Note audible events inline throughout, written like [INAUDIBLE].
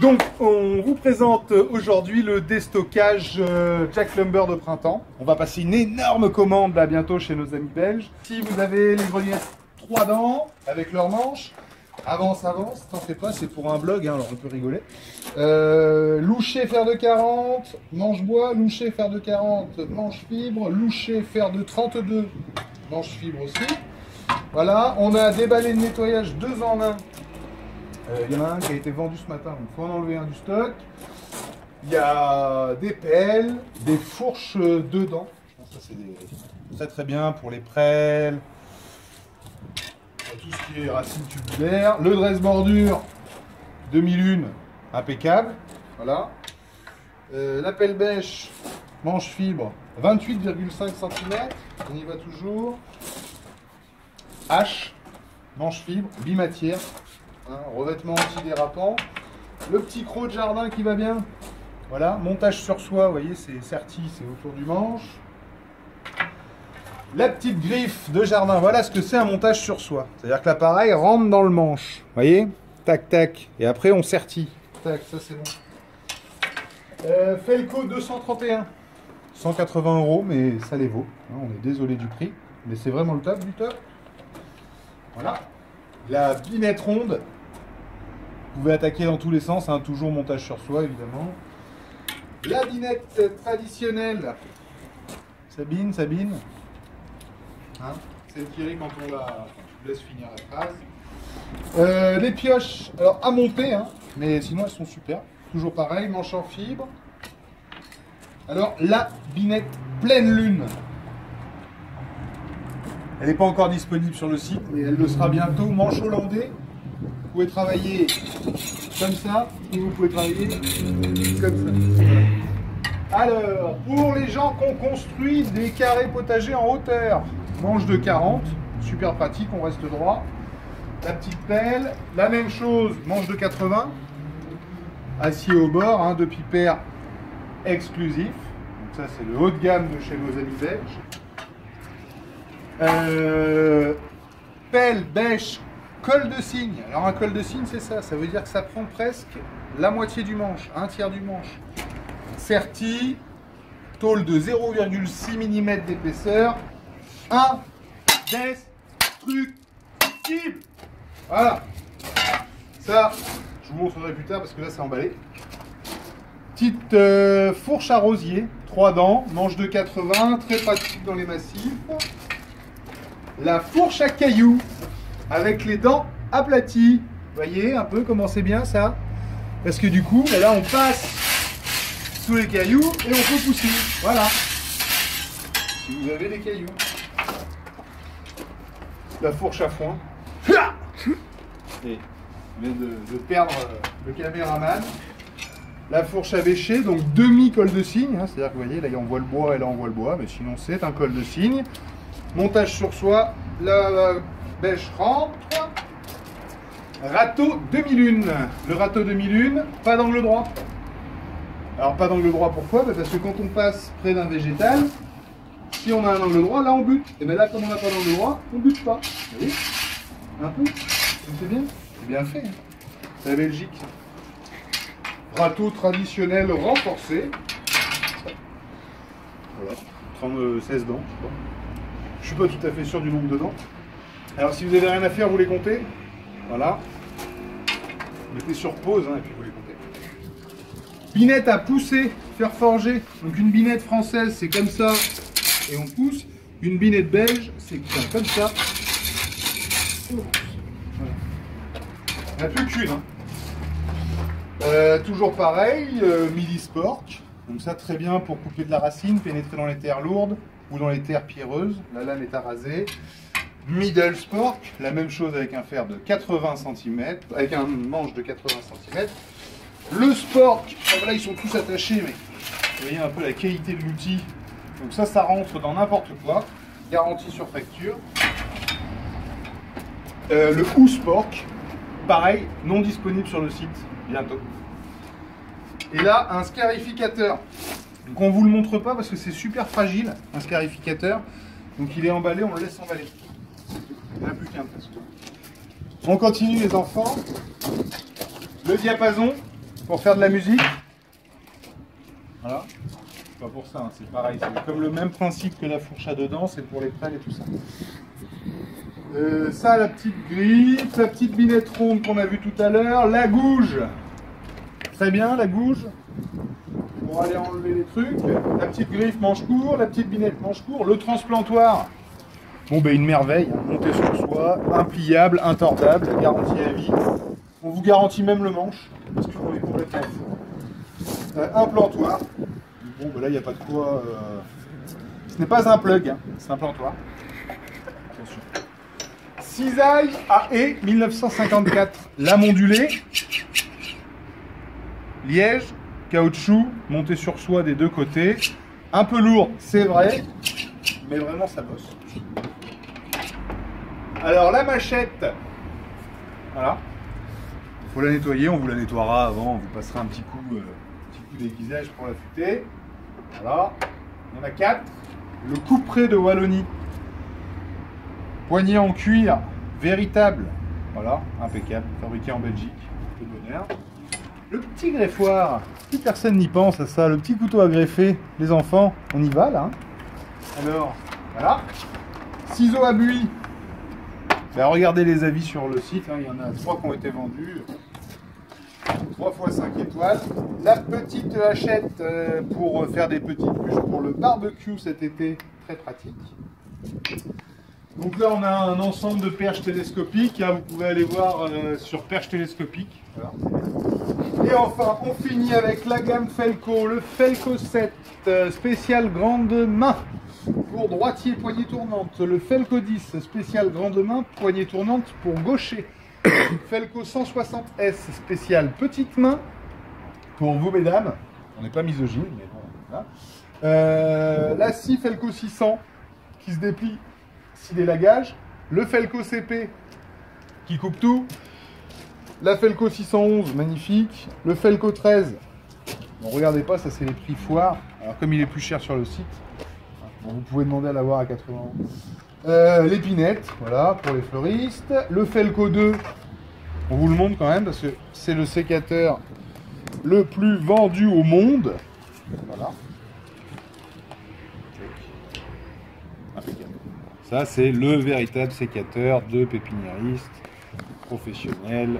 Donc, on vous présente aujourd'hui le déstockage euh, Jack Lumber de printemps. On va passer une énorme commande là bientôt chez nos amis belges. Si vous avez les greniers trois dents avec leurs manches, avance, avance, t'en fais pas, c'est pour un blog, hein, alors on peut rigoler. Euh, loucher fer de 40, manche bois, loucher fer de 40, manche fibre, loucher fer de 32, manche fibre aussi. Voilà, on a balais de nettoyage deux en un euh, Il y en a un qui a été vendu ce matin, donc il faut en enlever un du stock. Il y a des pelles, des fourches dedans. Je pense que ça c'est très très bien pour les prêles, tout ce qui est racines tubulaires. Le dresse bordure 2001, impeccable. Voilà. Euh, la pelle bêche, manche fibre, 28,5 cm. On y va toujours. H, manche fibre, bimatière, hein, revêtement antidérapant. Le petit croc de jardin qui va bien. Voilà, montage sur soi, vous voyez, c'est serti, c'est autour du manche. La petite griffe de jardin, voilà ce que c'est un montage sur soi. C'est-à-dire que l'appareil rentre dans le manche. Vous voyez Tac, tac. Et après, on sertit. Tac, ça c'est bon. Euh, Felco 231. 180 euros, mais ça les vaut. Hein, on est désolé du prix. Mais c'est vraiment le top du top. Voilà. La binette ronde. Vous pouvez attaquer dans tous les sens. Hein, toujours montage sur soi, évidemment. La binette traditionnelle. Sabine, Sabine. Hein c'est le Thierry quand on la laisse finir la phrase. Euh, les pioches, alors à monter, hein, mais sinon elles sont super. Toujours pareil, manche en fibre. Alors la binette pleine lune. Elle n'est pas encore disponible sur le site, mais elle le sera bientôt. Manche hollandais. Pouvez travailler comme ça, et vous pouvez travailler comme ça. Alors, pour les gens qui ont construit des carrés potagers en hauteur, manche de 40, super pratique, on reste droit. La petite pelle, la même chose, manche de 80, acier au bord, hein, de pipère exclusif. Donc ça c'est le haut de gamme de chez nos amis belges. Euh, pelle, bêche, col de cygne. Alors un col de cygne c'est ça, ça veut dire que ça prend presque la moitié du manche, un tiers du manche. Certi, tôle de 0,6 mm d'épaisseur, indestructible. Voilà. Ça, je vous montrerai plus tard parce que là, c'est emballé. Petite euh, fourche à rosier, 3 dents, manche de 80, très pratique dans les massifs. La fourche à cailloux, avec les dents aplaties. Voyez un peu comment c'est bien ça Parce que du coup, là, on passe sous les cailloux et on peut pousser. Voilà. Si vous avez des cailloux la fourche à foin. Et je de, perdre euh, le caméraman. La fourche à bêcher, donc demi-col de cygne, hein, c'est-à-dire que vous voyez, là on voit le bois et là on voit le bois, mais sinon c'est un col de cygne. Montage sur soi, la bêche rentre. Râteau demi-lune. Le râteau demi-lune, pas d'angle droit. Alors pas d'angle droit pourquoi? Bah, Parce que quand on passe près d'un végétal, si on a un angle droit, là on bute. Et bien là, comme on n'a pas d'angle droit, on bute pas. Vous voyez? Un peu C'est bien C'est bien fait. Hein. C'est la Belgique. Râteau traditionnel renforcé. Voilà. 36 dents, je crois. Je suis pas tout à fait sûr du nombre de dents. Alors si vous avez rien à faire, vous les comptez. Voilà. Mettez sur pause hein, et puis vous les comptez. Binette à pousser, faire forger. Donc une binette française, c'est comme ça et on pousse. Une binette belge, c'est comme ça. Il n'y a plus qu'une. Toujours pareil, euh, midi. Donc ça très bien pour couper de la racine, pénétrer dans les terres lourdes ou dans les terres pierreuses. La lame est à raser. Middle spork, la même chose avec un fer de 80 cm, avec un manche de 80 cm. Le spork, là ils sont tous attachés, mais vous voyez un peu la qualité de l'outil donc ça, ça rentre dans n'importe quoi. Garantie sur facture. Euh, le Spork, pareil, non disponible sur le site, bientôt. Et là, un scarificateur. Donc on vous le montre pas parce que c'est super fragile, un scarificateur. Donc il est emballé, on le laisse emballer. On continue les enfants. Le diapason, pour faire de la musique. Voilà. Pas pour ça, hein, c'est pareil. C'est comme le même principe que la fourche à dedans, c'est pour les prêles et tout ça. Euh, ça, la petite grille, la petite binette ronde qu'on a vue tout à l'heure, la gouge. Très bien, la gouge. Pour aller enlever les trucs. La petite griffe manche court, la petite binette manche court, le transplantoir. Bon, ben une merveille, hein. monté sur soi, impliable, intordable, garantie à vie. On vous garantit même le manche, parce qu'on est complètement fou. Euh, un plantoir. Bon, ben là, il n'y a pas de quoi. euh, Ce n'est pas un plug, hein, c'est un plantoir. Attention. Cisaille AE 1954. Lame ondulée. Liège, caoutchouc, monté sur soi des deux côtés. Un peu lourd, c'est vrai, mais vraiment ça bosse. Alors la machette, voilà. Il faut la nettoyer, on vous la nettoiera avant, on vous passera un petit coup, euh, petit coup d'aiguisage pour l'affûter. Voilà. Il y en a quatre. Le couperet de Wallonie. Poignée en cuir, véritable. Voilà, impeccable, fabriqué en Belgique. De bonheur. Le petit greffoir, plus personne n'y pense à ça. Le petit couteau à greffer, les enfants, on y va là. hein. Alors, voilà. Ciseaux à buis. Ben, regardez les avis sur le site, hein, il y en a trois qui ont été vendus. 3 fois 5 étoiles. La petite hachette euh, pour faire des petites bûches pour le barbecue cet été, très pratique. Donc là, on a un ensemble de perches télescopiques. hein, vous pouvez aller voir euh, sur perche télescopique. Voilà. Et enfin, on finit avec la gamme Felco, le Felco 7 euh, spécial grande main pour droitier poignée tournante. Le Felco 10 spécial grande main poignée tournante pour gaucher. [COUGHS] Felco 160S spécial petite main pour vous mesdames. On n'est pas misogyne, mais bon. Voilà. Euh, la scie Felco 600 qui se déplie si délagage. Le Felco CP qui coupe tout. La Felco 611, magnifique. Le Felco 13. Bon, regardez pas, ça c'est les prix foire. Alors comme il est plus cher sur le site, vous pouvez demander à l'avoir à 80 euros. Euh, L'épinette, voilà, pour les fleuristes. Le Felco 2, on vous le montre quand même parce que c'est le sécateur le plus vendu au monde. Voilà. Ça, c'est le véritable sécateur de pépiniériste professionnel.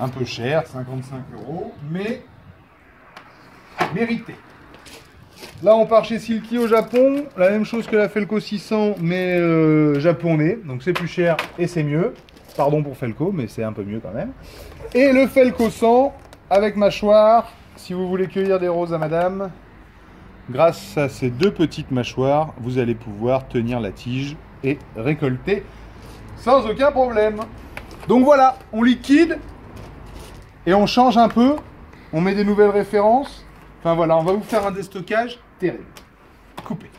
Un peu cher, 55 euros, mais mérité. Là, on part chez Silky au Japon. La même chose que la Felco 600, mais euh, japonais. Donc c'est plus cher et c'est mieux. Pardon pour Felco, mais c'est un peu mieux quand même. Et le Felco 100 avec mâchoire. Si vous voulez cueillir des roses à madame, grâce à ces deux petites mâchoires, vous allez pouvoir tenir la tige et récolter sans aucun problème. Donc voilà, on liquide et on change un peu. On met des nouvelles références. Enfin voilà, on va vous faire un déstockage terrible. Coupé.